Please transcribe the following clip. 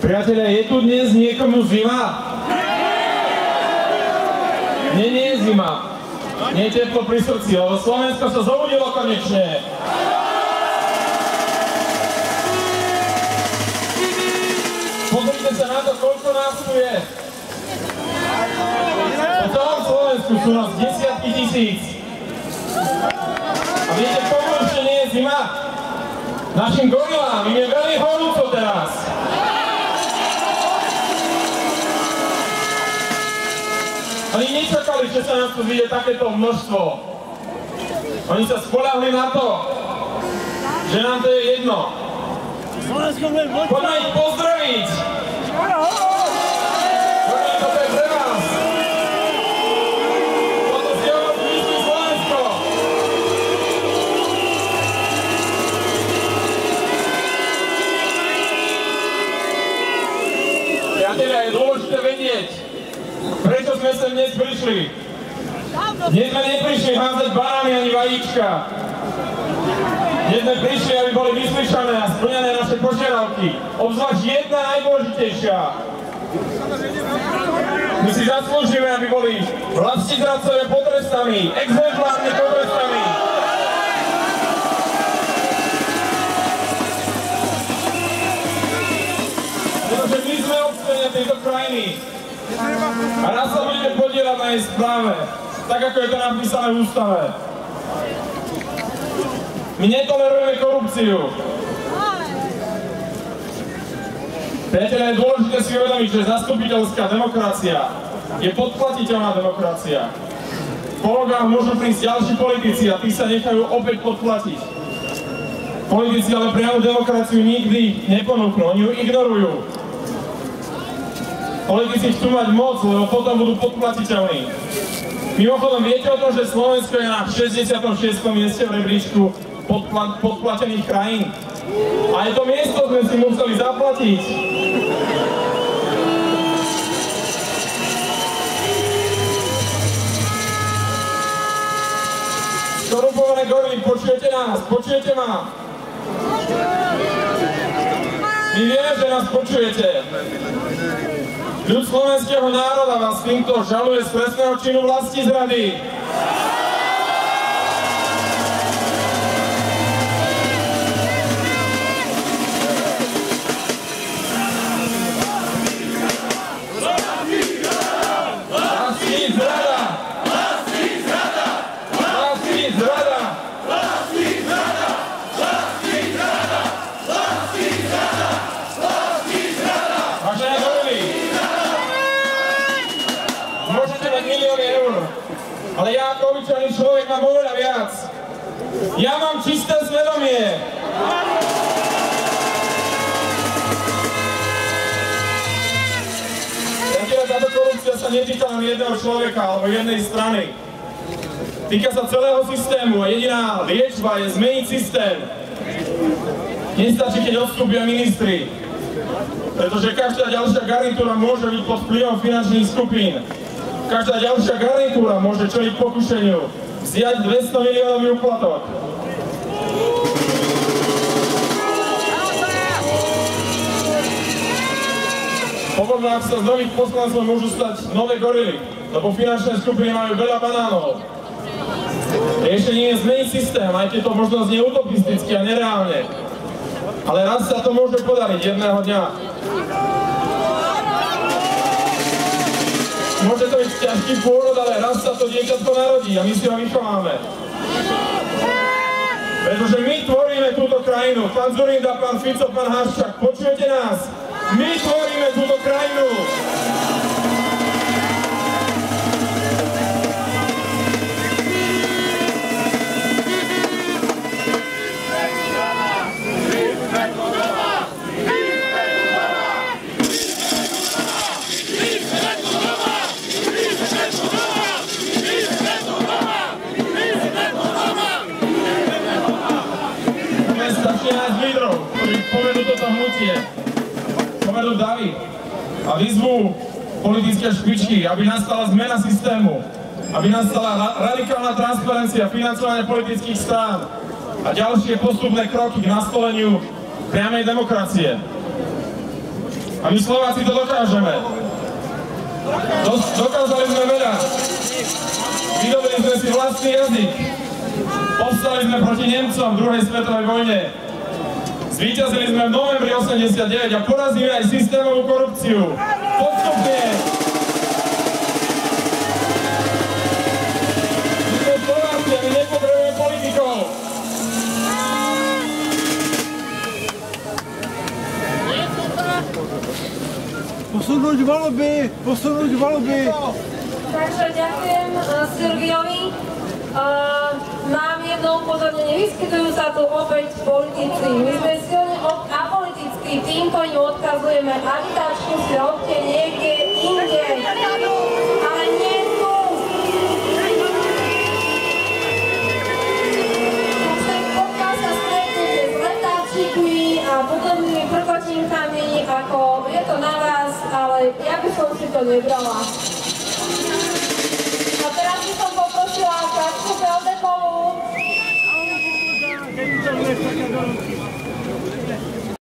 Priatelia, je tu dnes niekomu zima? Nie, nie je zima. Nie je teplo pri srdci, lebo Slovensko sa zobudilo konečne. Pozrite sa na to, koľko nás tu je. Po celom Slovensku sú nás desiatky tisíc. A viete, komu ešte nie je zima? Našim gorilám, im je veľmi horúco teraz. Oni nečakali, že sa nás tu vyjde takéto množstvo. Oni sa spolahli na to, že nám to je jedno. Poďme ich pozdraviť. Poďme, sme sem dnes prišli. Dnes sme neprišli házať banány ani vajíčka. Dnes sme prišli, aby boli vyslyšané a splnené naše požiadavky. Obzvlášť jedna najdôležitejšia. My si zaslúžime, aby boli vlastizradcovia potrestaní, exemplárne potrestaní. Pretože my sme občania tejto krajiny. A raz sa budeme podielať na jej správe, tak ako je to napísané v ústave. My netolerujeme korupciu. Priateľe, je dôležité si uvedomiť, že zastupiteľská demokracia je podplatiteľná demokracia. Po voľbách môžu prísť ďalší politici a tí sa nechajú opäť podplatiť. Politici ale priamu demokraciu nikdy neponúknú, oni ju ignorujú. Politici chcú mať moc, lebo potom budú podplatiteľní. Mimochodom, viete o tom, že Slovensko je na 66. mieste v rebríčku podpla- podplatených krajín? Aj to miesto sme si museli zaplatiť. Skorupované gorily, počujete nás? Počujete ma? My vieme, že nás počujete. Ľud slovenského národa vás týmto žaluje z trestného činu vlasti zrady. Ale ja ako obyčajný človek mám oveľa viac. Ja mám čisté svedomie. Zatiaľ táto korupcia sa netýka len jedného človeka alebo jednej strany. Týka sa celého systému a jediná liečba je zmeniť systém. Nestačí, keď odstúpia ministri. Pretože každá ďalšia garnitúra môže byť pod vplyvom finančných skupín. Každá ďalšia garnitúra môže čeliť pokušeniu vziať 200 miliónový úplatok. Po voľbách sa z nových poslancov môžu stať nové gorily, lebo finančné skupiny majú veľa banánov. Riešenie je zmeniť systém, aj keď to možno znie utopisticky a nereálne. Ale raz sa to môže podariť jedného dňa. Môže to byť ťažký pôrod, ale raz sa to dieťatko narodí a my si ho vychováme. Pretože my tvoríme túto krajinu. Pán Zurinda, pán Fico, pán Haščák, počujete nás? My tvoríme túto krajinu. Strašne nájsť lídrov, ktorí povedú toto hnutie. Povedú davy a vyzvú politické špičky, aby nastala zmena systému, aby nastala ra- radikálna transparencia financovania politických strán a ďalšie postupné kroky k nastoleniu priamej demokracie. A my Slováci to dokážeme. Do- dokázali sme veľa. Vydobili sme si vlastný jazyk. Povstali sme proti Nemcom v druhej svetovej vojne. Zvíťazili sme v novembri 89 a porazili aj systémovú korupciu. Postupne. My sme Slováci a my nepotrebujeme politikov. Posunúť voľby! Posunúť voľby! Takže ďakujem uh, Silviovi podľa mňa nevyskytujú sa tu opäť politici. My sme silne apolitickí, týmto im odkazujeme agitačnú sľovte niekde inde. Ale nie tu. Však sa stretnete s letáčikmi a podobnými prkotinkami, ako je to na ale ja by som si to nebrala. A teraz by som poprosila Katku Peldekovú, すごいな。